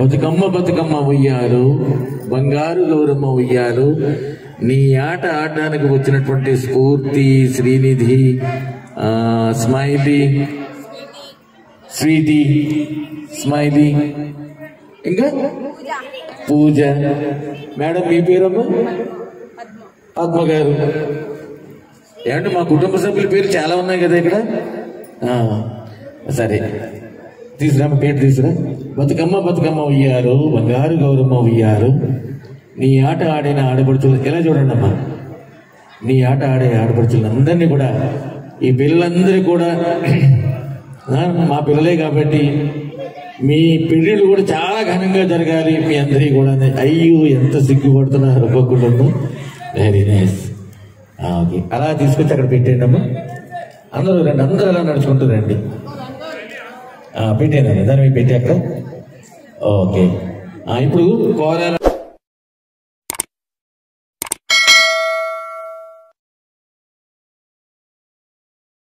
బతుకమ్మ బతుకమ్మ ఉయ్యారు బంగారు గౌరమ్మ ఉయ్యారు నీ ఆట ఆడడానికి వచ్చినటువంటి స్ఫూర్తి శ్రీనిధి స్మైలీ స్వీటీ స్మైలీ. ఇంకా? పూజ. మేడం మీ పేరమ్మా? పద్మ గారు. ఏమంటే మా కుటుంబ సభ్యుల పేరు చాలా ఉన్నాయి కదా ఇక్కడ? సరే. తీసురా పేరు తీసురా బతుకమ్మ బతుకమ్మ ఉయ్యారు బంగారు గౌరమ్మ ఉయ్యారు. నీ ఆట ఆడిన ఆడపడుచులు ఎలా చూడండి అమ్మా నీ ఆట ఆడే ఆడపడుచులు అందరినీ కూడా ఈ పిల్లలందరూ కూడా మా పిల్లలే కాబట్టి మీ పెళ్ళిళ్ళు కూడా చాలా ఘనంగా జరగాలి. మీ అందరి కూడా అయ్యో ఎంత సిగ్గుపడుతున్నారు ఒక్కొక్కళ్ళు. Very nice okay. అలా తీసుకొచ్చి అక్కడ పెట్టేయండి అమ్మా అందరూ రండి అందరూ అలా నడుచుకుంటూ రండి. ఆ, దాన్ని దాని పెట్టాక ఓకే. ఇప్పుడు కోరాల